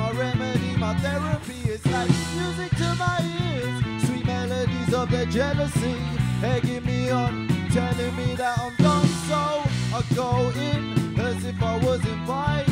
my remedy, my therapy. It's like music to my ears, sweet melodies of their jealousy, egging me on, telling me that I'm done. So I go in as if I was invited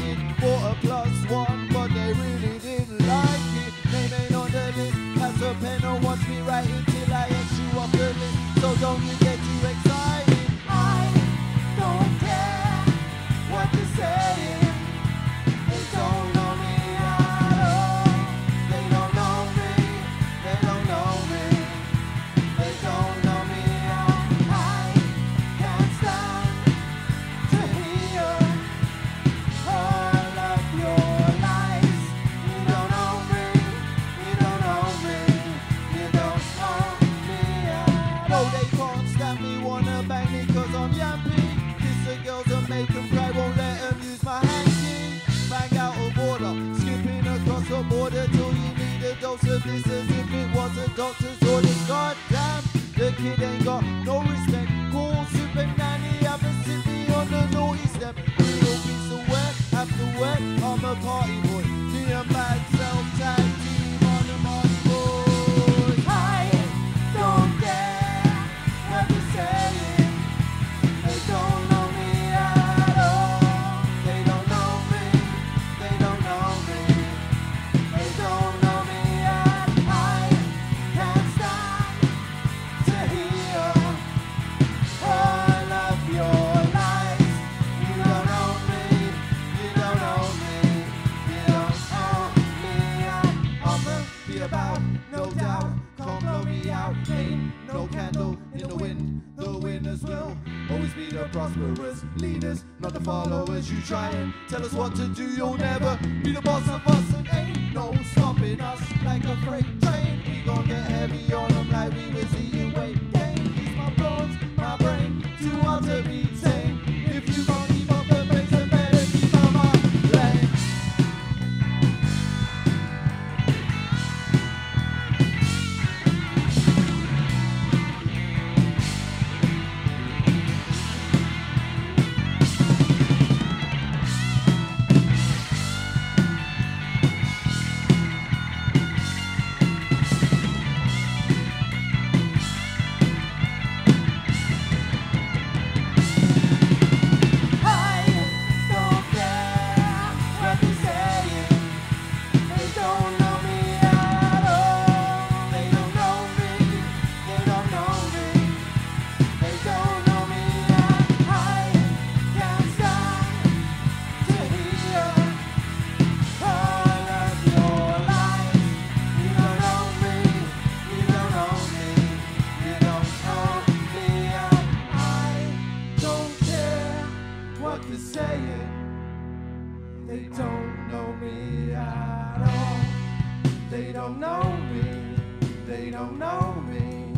No, they can't stand me. Wanna bang me 'cause I'm yappy. Kiss the girls and make them cry. Won't let them use my hanky. Bang out of order. Skipping across the border till you need a dose of this as if it was a doctor's orders. God damn, the kid ain't got no respect. Call super nanny, have a city on the naughty step. Little piece of work after work. I'm a party boy. Me and bad about, no doubt. Come blow me out. Ain't no candle in the wind. The winners will always be the prosperous leaders, not the followers. You try and tell us what to do, you'll never be the boss of us. And ain't no stopping us like a freight train. They don't know me. They don't know me.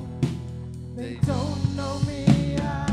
They don't know me at